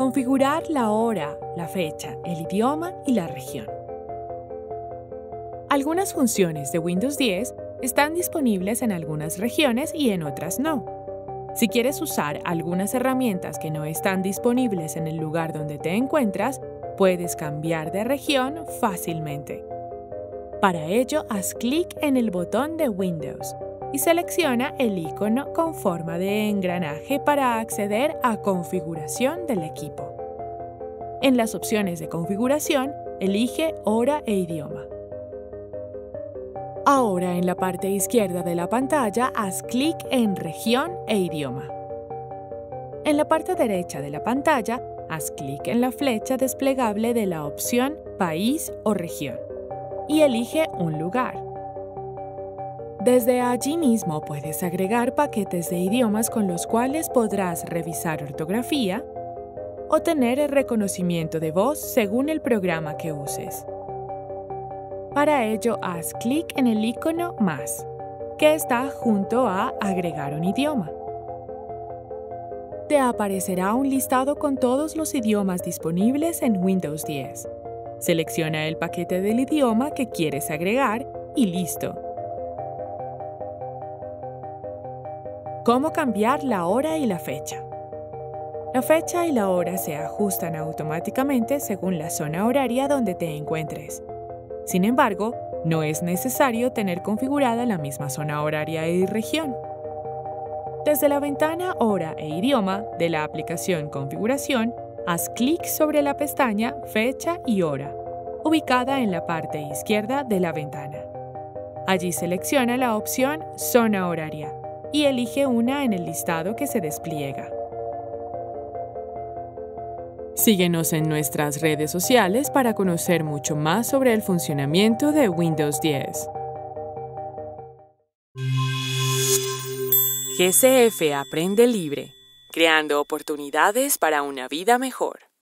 Configurar la hora, la fecha, el idioma y la región. Algunas funciones de Windows 10 están disponibles en algunas regiones y en otras no. Si quieres usar algunas herramientas que no están disponibles en el lugar donde te encuentras, puedes cambiar de región fácilmente. Para ello, haz clic en el botón de Windows y selecciona el icono con forma de engranaje para acceder a configuración del equipo. En las opciones de configuración, elige hora e idioma. Ahora en la parte izquierda de la pantalla haz clic en región e idioma. En la parte derecha de la pantalla haz clic en la flecha desplegable de la opción país o región y elige un lugar. Desde allí mismo puedes agregar paquetes de idiomas con los cuales podrás revisar ortografía o tener el reconocimiento de voz según el programa que uses. Para ello, haz clic en el icono Más, que está junto a Agregar un idioma. Te aparecerá un listado con todos los idiomas disponibles en Windows 10. Selecciona el paquete del idioma que quieres agregar y listo. ¿Cómo cambiar la hora y la fecha? La fecha y la hora se ajustan automáticamente según la zona horaria donde te encuentres. Sin embargo, no es necesario tener configurada la misma zona horaria y región. Desde la ventana Hora e Idioma de la aplicación Configuración, haz clic sobre la pestaña Fecha y Hora, ubicada en la parte izquierda de la ventana. Allí selecciona la opción Zona horaria y elige una en el listado que se despliega. Síguenos en nuestras redes sociales para conocer mucho más sobre el funcionamiento de Windows 10. GCF Aprende Libre, creando oportunidades para una vida mejor.